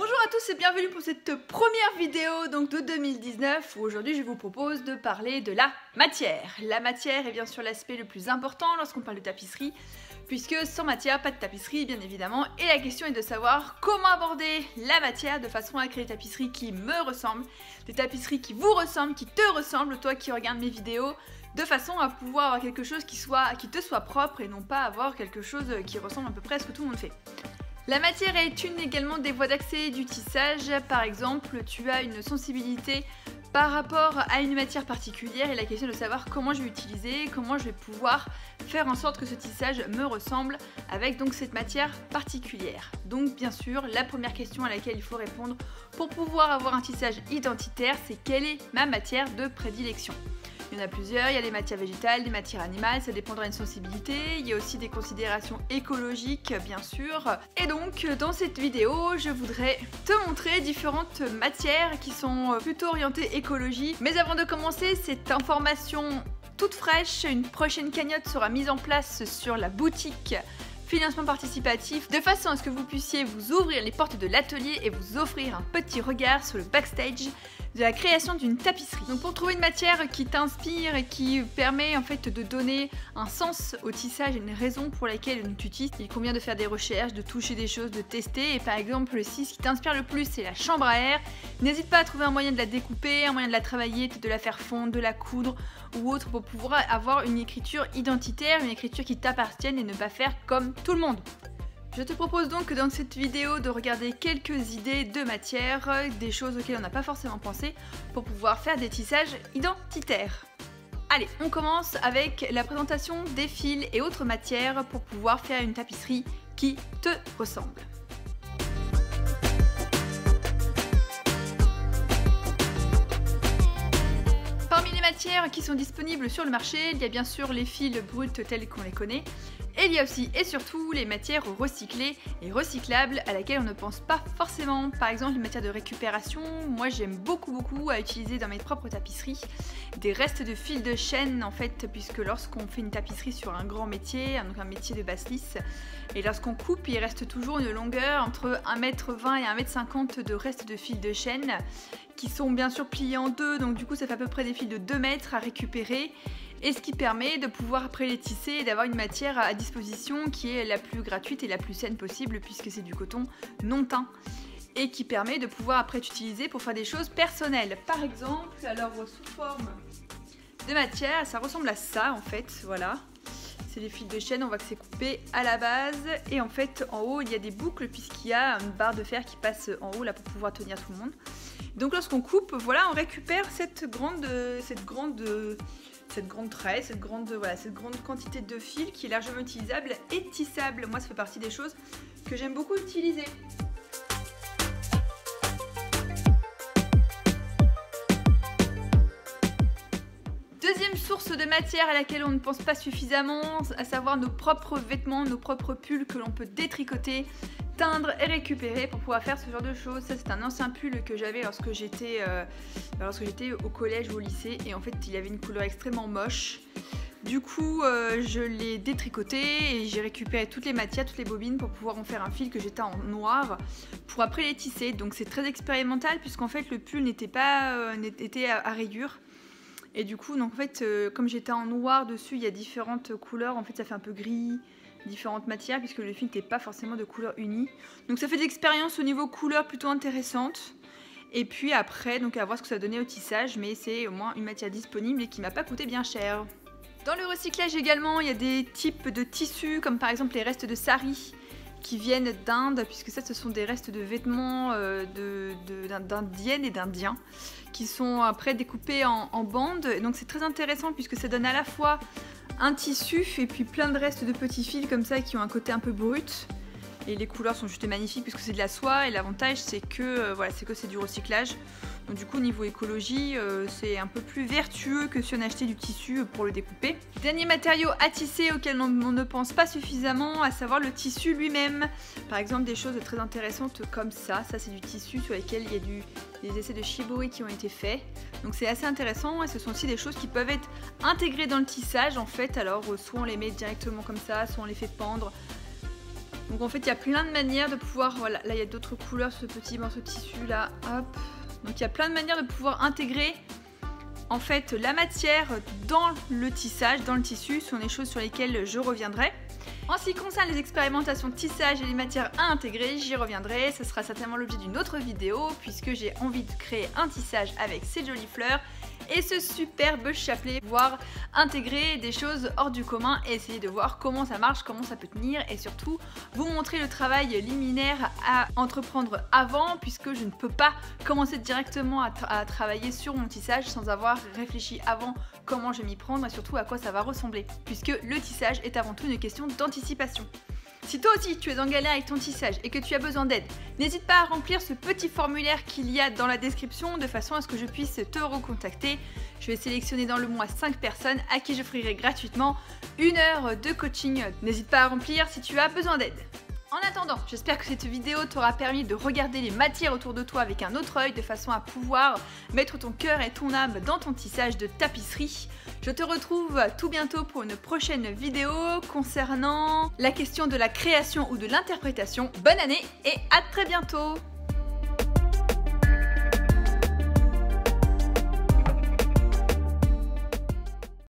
Bonjour à tous et bienvenue pour cette première vidéo donc de 2019 où aujourd'hui je vous propose de parler de la matière. La matière est bien sûr l'aspect le plus important lorsqu'on parle de tapisserie puisque sans matière, pas de tapisserie bien évidemment et la question est de savoir comment aborder la matière de façon à créer des tapisseries qui me ressemblent, des tapisseries qui vous ressemblent, qui te ressemblent, toi qui regardes mes vidéos, de façon à pouvoir avoir quelque chose qui, soit, qui te soit propre et non pas avoir quelque chose qui ressemble à peu près à ce que tout le monde fait. La matière est une également des voies d'accès du tissage. Par exemple, tu as une sensibilité par rapport à une matière particulière et la question de savoir comment je vais utiliser, comment je vais pouvoir faire en sorte que ce tissage me ressemble avec donc cette matière particulière. Donc bien sûr, la première question à laquelle il faut répondre pour pouvoir avoir un tissage identitaire, c'est quelle est ma matière de prédilection? Il y en a plusieurs, il y a des matières végétales, des matières animales, ça dépendra d'une sensibilité. Il y a aussi des considérations écologiques, bien sûr. Et donc, dans cette vidéo, je voudrais te montrer différentes matières qui sont plutôt orientées écologie. Mais avant de commencer, cette information toute fraîche, une prochaine cagnotte sera mise en place sur la boutique financement participatif, de façon à ce que vous puissiez vous ouvrir les portes de l'atelier et vous offrir un petit regard sur le backstage de la création d'une tapisserie. Donc pour trouver une matière qui t'inspire et qui permet en fait de donner un sens au tissage, une raison pour laquelle tu utilises, il convient de faire des recherches, de toucher des choses, de tester. Et par exemple, si ce qui t'inspire le plus c'est la chambre à air, n'hésite pas à trouver un moyen de la découper, un moyen de la travailler, de la faire fondre, de la coudre ou autre pour pouvoir avoir une écriture identitaire, une écriture qui t'appartienne et ne pas faire comme tout le monde. Je te propose donc dans cette vidéo de regarder quelques idées de matière, des choses auxquelles on n'a pas forcément pensé, pour pouvoir faire des tissages identitaires. Allez, on commence avec la présentation des fils et autres matières pour pouvoir faire une tapisserie qui te ressemble. Parmi les matières qui sont disponibles sur le marché, il y a bien sûr les fils bruts tels qu'on les connaît, il y a aussi et surtout les matières recyclées et recyclables à laquelle on ne pense pas forcément. Par exemple, les matières de récupération, moi j'aime beaucoup beaucoup à utiliser dans mes propres tapisseries. Des restes de fils de chaîne en fait, puisque lorsqu'on fait une tapisserie sur un grand métier, donc un métier de basse lisse, et lorsqu'on coupe, il reste toujours une longueur entre 1m20 et 1m50 de restes de fils de chaîne qui sont bien sûr pliés en deux, donc du coup ça fait à peu près des fils de 2 mètres à récupérer et ce qui permet de pouvoir après les tisser et d'avoir une matière à disposition qui est la plus gratuite et la plus saine possible puisque c'est du coton non teint et qui permet de pouvoir après utiliser pour faire des choses personnelles. Par exemple, alors sous forme de matière, ça ressemble à ça en fait, voilà. C'est des fils de chaîne, on voit que c'est coupé à la base et en fait en haut il y a des boucles puisqu'il y a une barre de fer qui passe en haut là pour pouvoir tenir tout le monde. Donc lorsqu'on coupe, voilà, on récupère cette grande, cette grande cette grande tresse, cette grande, voilà, cette grande quantité de fil qui est largement utilisable et tissable. Moi, ça fait partie des choses que j'aime beaucoup utiliser. Deuxième source de matière à laquelle on ne pense pas suffisamment, à savoir nos propres vêtements, nos propres pulls que l'on peut détricoter teindre et récupérer pour pouvoir faire ce genre de choses. Ça c'est un ancien pull que j'avais lorsque j'étais euh, lorsque j'étais au collège ou au lycée et en fait il avait une couleur extrêmement moche. Du coup, euh, je l'ai détricoté et j'ai récupéré toutes les matières, toutes les bobines pour pouvoir en faire un fil que j'étais en noir pour après les tisser. Donc c'est très expérimental puisqu'en fait le pull n'était pas euh, à, à, rayures. Et du coup, donc en fait, comme j'étais en noir dessus, il y a différentes couleurs. En fait, ça fait un peu gris, différentes matières puisque le fil n'était pas forcément de couleur unie. Donc ça fait des expériences au niveau couleur plutôt intéressantes. Et puis après, donc à voir ce que ça donnait au tissage, mais c'est au moins une matière disponible et qui m'a pas coûté bien cher. Dans le recyclage également, il y a des types de tissus comme par exemple les restes de sari qui viennent d'Inde, puisque ça ce sont des restes de vêtements euh, d'indiennes et d'indiens qui sont après découpés en, en bandes. donc c'est très intéressant puisque ça donne à la fois un tissu et puis plein de restes de petits fils comme ça qui ont un côté un peu brut. Et les couleurs sont juste magnifiques puisque c'est de la soie et l'avantage c'est que euh, voilà, c'est que c'est du recyclage. Donc du coup niveau écologie euh, c'est un peu plus vertueux que si on achetait du tissu pour le découper. Dernier matériau à tisser auquel on, ne pense pas suffisamment, à savoir le tissu lui-même. Par exemple des choses très intéressantes comme ça, ça c'est du tissu sur lequel il y a des essais de shibori qui ont été faits. Donc c'est assez intéressant et ce sont aussi des choses qui peuvent être intégrées dans le tissage en fait. Alors euh, soit on les met directement comme ça, soit on les fait pendre Donc en fait, il y a plein de manières de pouvoir... Voilà, là, il y a d'autres couleurs ce petit morceau de tissu, là. Hop. Donc il y a plein de manières de pouvoir intégrer en fait la matière dans le tissage, dans le tissu, ce sont des choses sur lesquelles je reviendrai. En ce qui concerne les expérimentations de tissage et les matières à intégrer, j'y reviendrai, ce sera certainement l'objet d'une autre vidéo puisque j'ai envie de créer un tissage avec ces jolies fleurs et ce superbe chapelet, pouvoir intégrer des choses hors du commun et essayer de voir comment ça marche, comment ça peut tenir et surtout vous montrer le travail liminaire à entreprendre avant puisque je ne peux pas commencer directement à, à travailler sur mon tissage sans avoir réfléchi avant comment je vais m'y prendre et surtout à quoi ça va ressembler puisque le tissage est avant tout une question d'anticipation. Si toi aussi tu es en galère avec ton tissage et que tu as besoin d'aide, n'hésite pas à remplir ce petit formulaire qu'il y a dans la description de façon à ce que je puisse te recontacter. Je vais sélectionner dans le mois 5 personnes à qui je ferai gratuitement une heure de coaching. N'hésite pas à remplir si tu as besoin d'aide. En attendant, j'espère que cette vidéo t'aura permis de regarder les matières autour de toi avec un autre œil de façon à pouvoir mettre ton cœur et ton âme dans ton tissage de tapisserie. Je te retrouve tout bientôt pour une prochaine vidéo concernant la question de la création ou de l'interprétation. Bonne année et à très bientôt